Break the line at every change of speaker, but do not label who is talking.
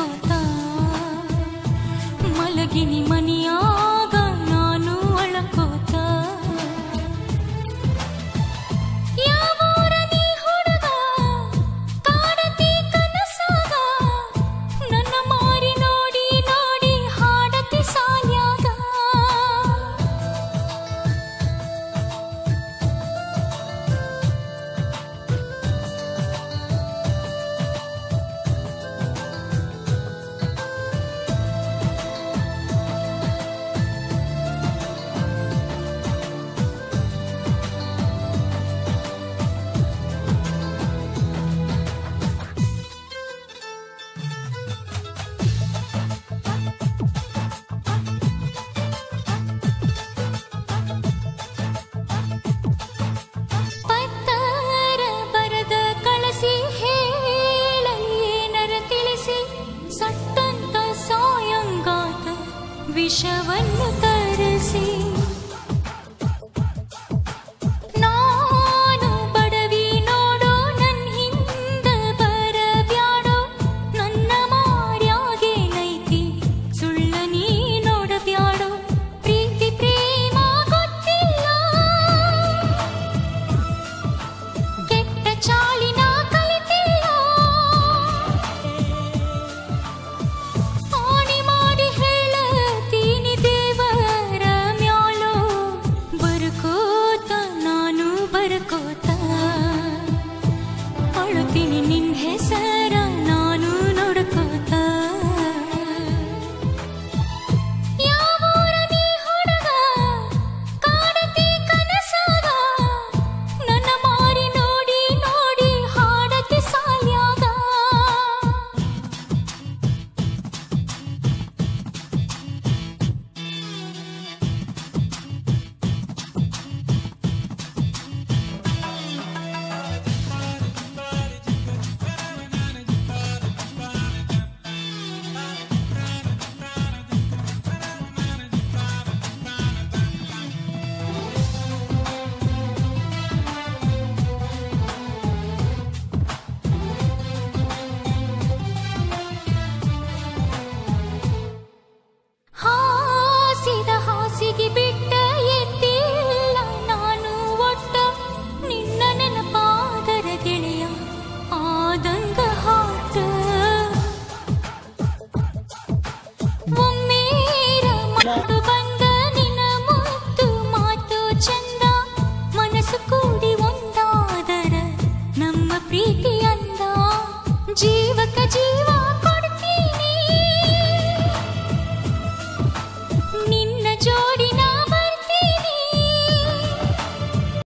होता मलगिनी मनिया विषवन्न Oh.